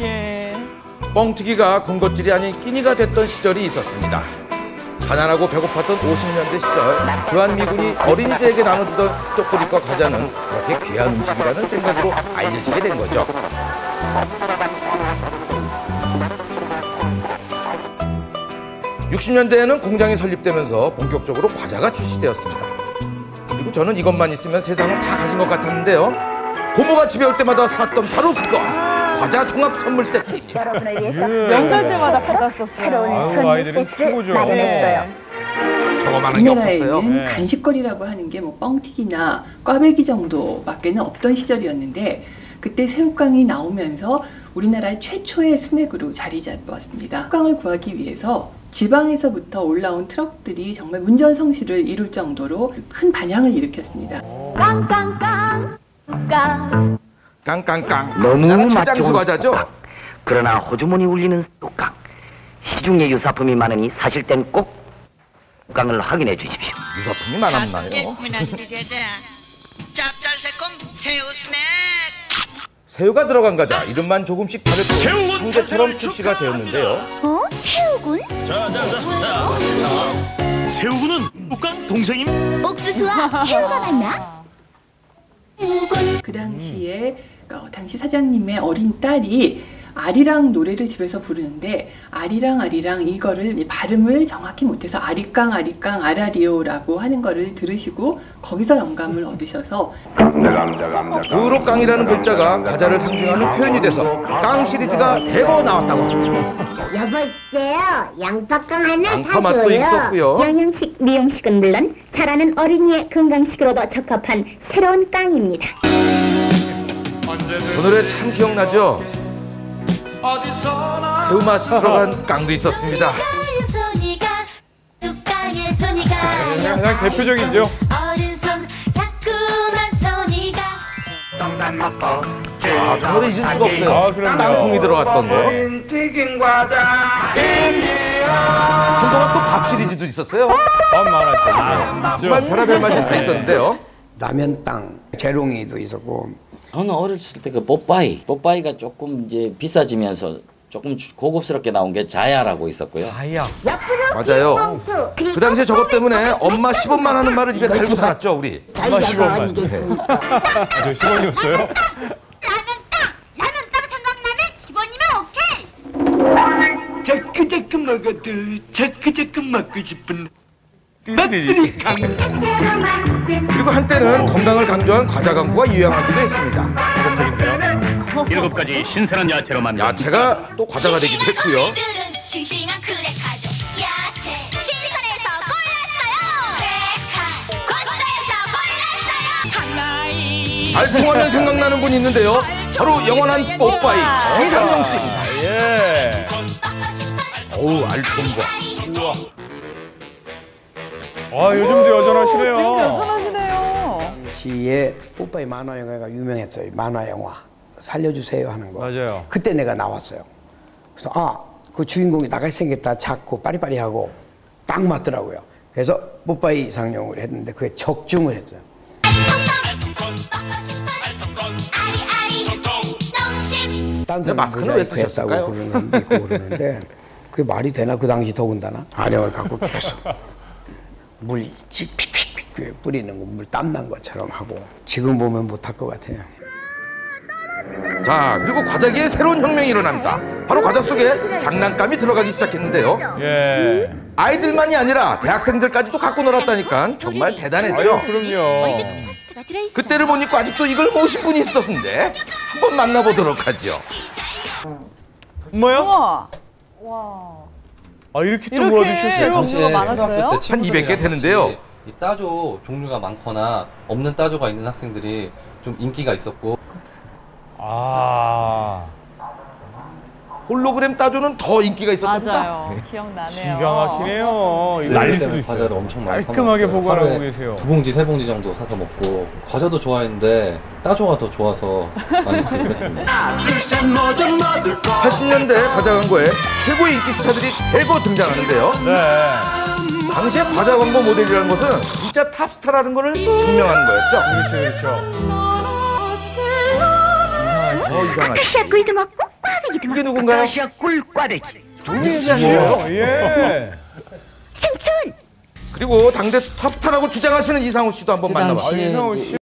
예. 뻥튀기가 군것질이 아닌 끼니가 됐던 시절이 있었습니다. 가난하고 배고팠던 50년대 시절 주한미군이 어린이들에게 나눠주던 쪼꼬리과 과자는 그렇게 귀한 음식이라는 생각으로 알려지게 된 거죠. (60년대에는) 공장이 설립되면서 본격적으로 과자가 출시되었습니다. 그리고 저는 이것만 있으면 세상을 다 가진 것 같았는데요. 고모가 집에 올 때마다 샀던 바로 그거 과자 종합 선물 세트. 명절 때마다 받았었어요. 아유, 아이들은 최고죠. 네. 저거만한 게 없었어요. 우리나라에는 네. 간식거리라고 하는 게 뭐 뻥튀기나 꽈배기 정도밖에는 없던 시절이었는데 그때 새우깡이 나오면서 우리나라 최초의 스낵으로 자리 잡았습니다. 새우깡을 구하기 위해서 지방에서부터 올라온 트럭들이 정말 문전성시를 이룰 정도로 큰 반향을 일으켰습니다. 깡깡깡. 너무 나는 맛 최장수 좋은 과자죠. 그러나 호주머니 울리는 쑥갓. 시중에 유사품이 많으니 사실 땐꼭 쑥갓을 확인해 주십시오. 유사품이 많았나요? 짭짤새콤 새우 스낵 새우가 들어간 과자 이름만 조금씩 다를 뿐 형제처럼 출시가 되었는데요. 어? 새우군? 새우구는 뚜깡 동생임? 옥수수와 새우가 만나? 그 당시에 어, 당시 사장님의 어린 딸이 아리랑 노래를 집에서 부르는데 아리랑 아리랑 이거를 이 발음을 정확히 못해서 아리깡 아리깡 아라리오라고 하는 거를 들으시고 거기서 영감을 얻으셔서 의로깡이라는 글자가 과자를 상징하는 표현이 돼서 깡 시리즈가 대거 나왔다고 합니다. 여보세요. 양파깡 하나 양파 맛도 있었고요. 영양식, 미용식은 물론 자라는 어린이의 건강식으로도 적합한 새로운 깡입니다. 저 노래 참 기억나죠? 맛이 들어간 깡도 있었습니다. 손 자꾸만 손이가 아, 저 노래 잊을 수가 없어요. 아, 그럼요. 땅콩이 들어갔던 거. 한동안 또 밥 시리즈도 있었어요. 밥 많았죠. 정말 별의별 맛이 다 있었는데요. 라면 땅, 재롱이도 있었고 저는 어렸을 때 그 뽀빠이, 뽀빠이가 조금 이제 비싸지면서 조금 고급스럽게 나온 게 자야라고 있었고요. 아야. 맞아요. 그 당시에 저것 때문에 엄마 10원만 하는 말을 입에 달고 살았죠, 우리. 엄마 10원만. 아, 저 10원이었어요? 라면 땅 생각나면 기본이면 오케이. 자꾸 자꾸 먹어도 자꾸 자꾸 먹고 싶은 그리고 한때는 건강을 강조한 과자 광고가 유행하기도 했습니다. 일곱 가지 신선한 야채로 만든 야채가 또 과자가 되기도 했고요. 싱싱한 야채 신선해서 골랐어요. 골랐어요 알콩하면 생각나는 분이 있는데요. 바로 영원한 뽀빠이 이상용 씨입니다. 예. 어우, 알통과. 아, 요즘도 여전하시네요. 지금 여전하시네요. 시에 뽀빠이 만화 영화가 유명했어요. 만화 영화 살려주세요 하는 거. 맞아요. 그때 내가 나왔어요. 그래서 아, 그 주인공이 나같이 생겼다 작고 빠리빠리하고 딱 맞더라고요. 그래서 뽀빠이 상영을 했는데 그게 적중을 했어요. 딴 근데 마스크는 왜 쓰셨을까요? 했다고 그러는 데 있고 그러는데 그게 말이 되나 그 당시 더군다나 안형을 갖고 계속 물 픽픽픽 뿌리는 거 물 땀 난 것처럼 하고 지금 보면 못할 것 같아요. 자, 그리고 과자기에 새로운 혁명이 일어납니다. 바로 과자 속에 장난감이 들어가기 시작했는데요. 예. 아이들만이 아니라 대학생들까지도 갖고 놀았다니까 정말 대단했죠. 그럼요. 파스타가 들어있어 그때를 못 잊고 아직도 이걸 모신 분이 있었는데 한번 만나보도록 하죠. 엄마야? 우와. 아, 이렇게 또 이렇게 모아주셨어요? 종류가 많았어요? 한 200개 되는데요. 이 따조 종류가 많거나 없는 따조가 있는 학생들이 좀 인기가 있었고 아. 홀로그램 따조는 더 인기가 있었답니다. 맞아요. 기억나네요. 기가 막히네요. 날릴 수도 있어요. 과자를 엄청 많이 깔끔하게. 보관하고 계세요. 두 봉지 세 봉지 정도 사서 먹고 과자도 좋아했는데 따조가 더 좋아서 많이 구입 했습니다. 80년대 과자 광고에 최고의 인기 스타들이 대거 등장하는데요. 네. 당시에 과자 광고 모델이라는 것은 진짜 탑스타라는 것을 증명하는 거였죠. 그렇죠, 그렇죠. 이상하지. 어, 이상하지. 샤브이도 먹고 꽈배기 등 이게 누군가요? 아카시아 꿀 꽈배기. 정재희 아니에요? 예. 삼촌 그리고 당대 탑스타라고 주장하시는 이상우 씨도 한번 그 만나봐. 당시에 이상호 이제 씨.